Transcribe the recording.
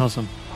Awesome.